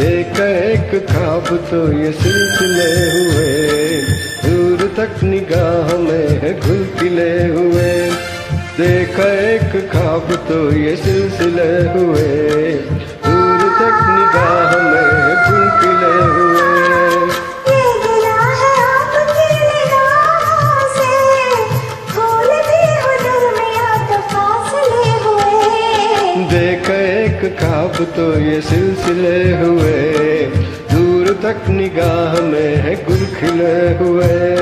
देख एक तो ये सिलसिले हुए, दूर तक निगाह में है घुल खिले हुए। देखा एक खाब तो ये सिलसिले हुए एक खाब तो ये सिलसिले हुए दूर तक निगाह में है गुल खिले हुए।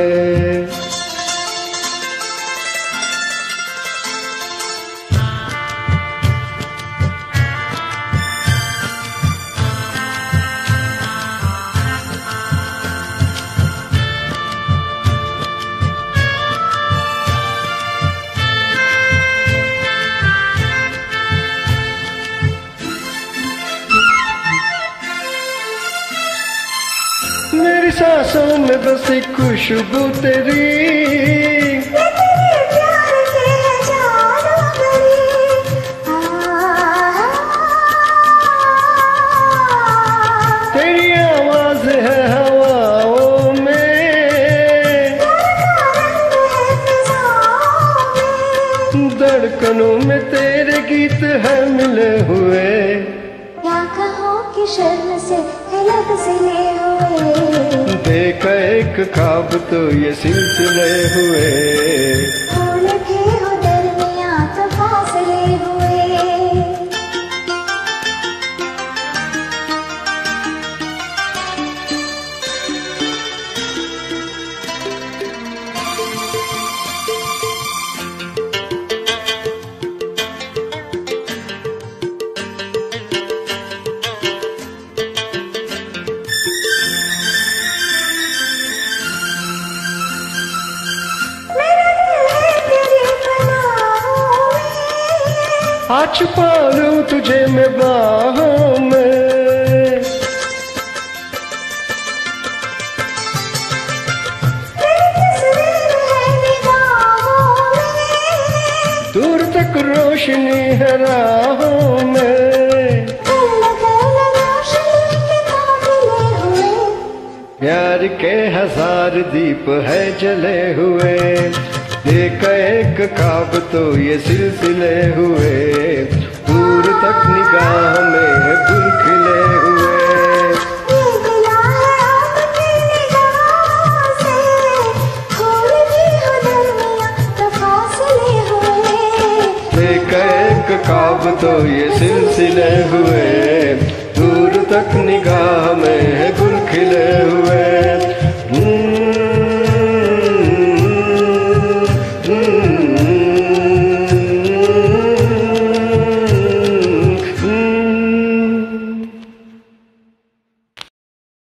सांसों में बसी खुशबू तेरी। तेरे आवाज़ है में। धड़कनों में तेरे गीत है मिले हुए। या कहो कि शर्म से है लब सिले हुए। देखा एक खाब तो ये सिलसिले हुए। आज पालू तुझे मैं बाहों में। दूर तक रोशनी है राहों में। प्यार के हज़ार दीप है जले हुए। देखा एक काब तो ये सिलसिले हुए। दूर तक निगाह में खिले हुए। एक काब तो ये सिलसिले हुए। दूर तक निगाह में